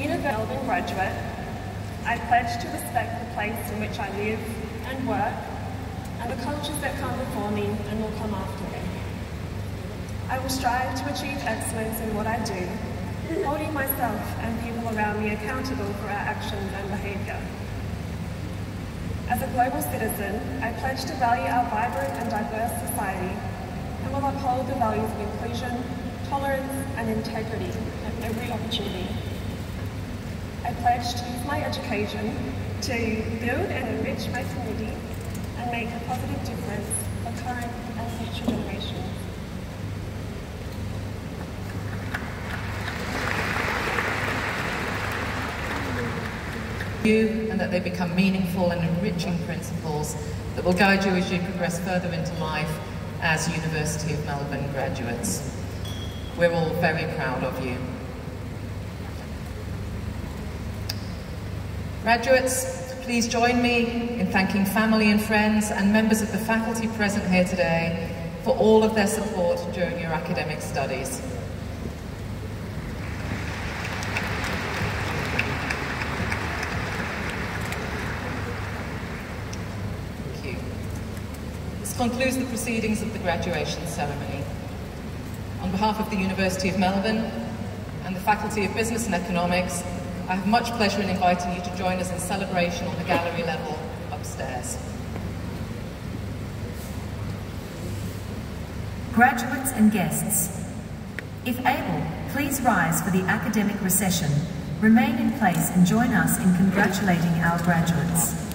University Melbourne graduate, I pledge to respect the place in which I live and work and the cultures that come before me and will come after me. I will strive to achieve excellence in what I do, holding myself and people around me accountable for our actions and behaviour. As a global citizen, I pledge to value our vibrant and diverse society and will uphold the values of inclusion, tolerance and integrity at every opportunity. Pledge to use my education to build and enrich my community and make a positive difference for current and future generations. you and that they become meaningful and enriching principles that will guide you as you progress further into life as University of Melbourne graduates. We're all very proud of you. Graduates, please join me in thanking family and friends and members of the faculty present here today for all of their support during your academic studies. Okay. This concludes the proceedings of the graduation ceremony. On behalf of the University of Melbourne and the Faculty of Business and Economics, I have much pleasure in inviting you to join us in celebration on the gallery level upstairs. Graduates and guests, if able, please rise for the academic recession, remain in place and join us in congratulating our graduates.